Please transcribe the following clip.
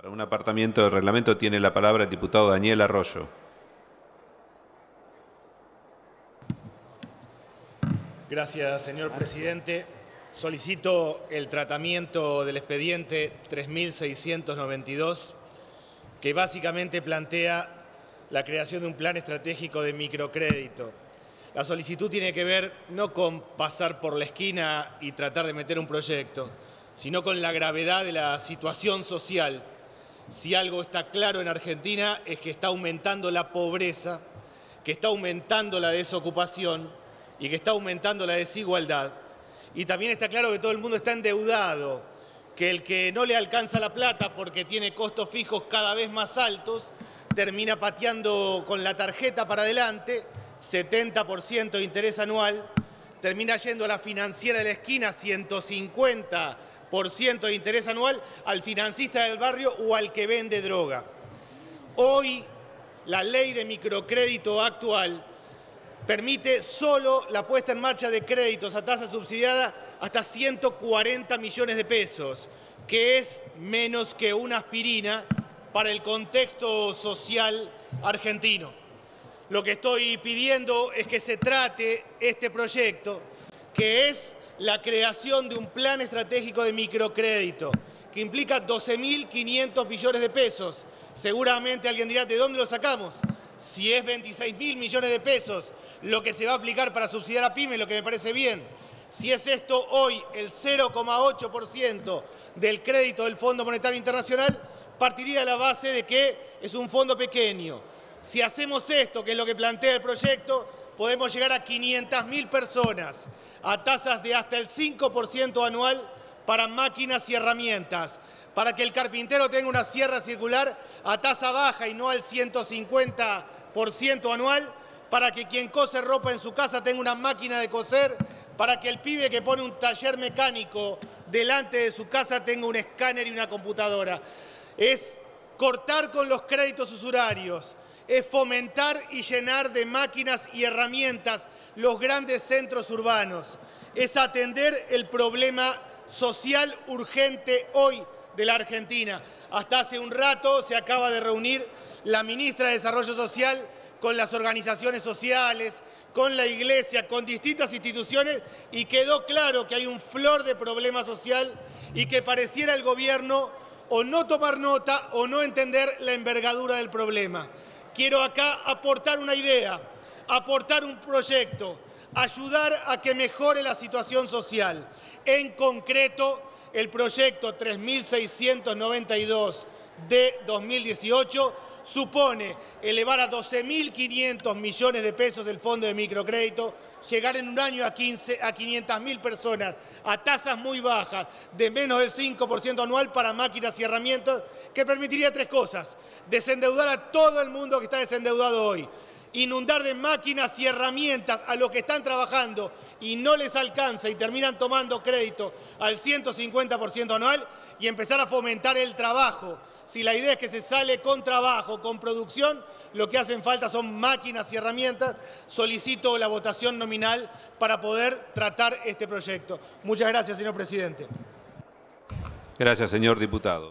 Para un apartamiento del reglamento tiene la palabra el diputado Daniel Arroyo. Gracias, señor presidente. Solicito el tratamiento del expediente 3692, que básicamente plantea la creación de un plan estratégico de microcrédito. La solicitud tiene que ver no con pasar por la esquina y tratar de meter un proyecto, sino con la gravedad de la situación social. Si algo está claro en Argentina es que está aumentando la pobreza, que está aumentando la desocupación y que está aumentando la desigualdad. Y también está claro que todo el mundo está endeudado, que el que no le alcanza la plata porque tiene costos fijos cada vez más altos, termina pateando con la tarjeta para adelante, 70% de interés anual, termina yendo a la financiera de la esquina, 150% de interés anual, al financista del barrio o al que vende droga. Hoy la ley de microcrédito actual permite solo la puesta en marcha de créditos a tasa subsidiada hasta 140 millones de pesos, que es menos que una aspirina para el contexto social argentino. Lo que estoy pidiendo es que se trate este proyecto, que es la creación de un plan estratégico de microcrédito, que implica 12.500 millones de pesos. Seguramente alguien dirá, ¿de dónde lo sacamos? Si es 26 mil millones de pesos lo que se va a aplicar para subsidiar a PYME, lo que me parece bien. Si es esto hoy el 0,8% del crédito del Fondo Monetario Internacional, partiría de la base de que es un fondo pequeño. Si hacemos esto, que es lo que plantea el proyecto, podemos llegar a 500.000 personas a tasas de hasta el 5% anual para máquinas y herramientas, para que el carpintero tenga una sierra circular a tasa baja y no al 150% anual, para que quien cose ropa en su casa tenga una máquina de coser, para que el pibe que pone un taller mecánico delante de su casa tenga un escáner y una computadora. Es cortar con los créditos usurarios, es fomentar y llenar de máquinas y herramientas los grandes centros urbanos, es atender el problema social urgente hoy de la Argentina. Hasta hace un rato se acaba de reunir la ministra de Desarrollo Social con las organizaciones sociales, con la iglesia, con distintas instituciones y quedó claro que hay un flor de problema social y que pareciera el gobierno o no tomar nota o no entender la envergadura del problema. Quiero acá aportar una idea, aportar un proyecto, ayudar a que mejore la situación social. En concreto, el proyecto 3692 de 2018 supone elevar a 12.500 millones de pesos el fondo de microcrédito, llegar en un año a, 15, a 500.000 personas a tasas muy bajas de menos del 5% anual para máquinas y herramientas, que permitiría tres cosas. Desendeudar a todo el mundo que está desendeudado hoy, inundar de máquinas y herramientas a los que están trabajando y no les alcanza y terminan tomando crédito al 150% anual y empezar a fomentar el trabajo. Si la idea es que se sale con trabajo, con producción, lo que hacen falta son máquinas y herramientas. Solicito la votación nominal para poder tratar este proyecto. Muchas gracias, señor presidente. Gracias, señor diputado.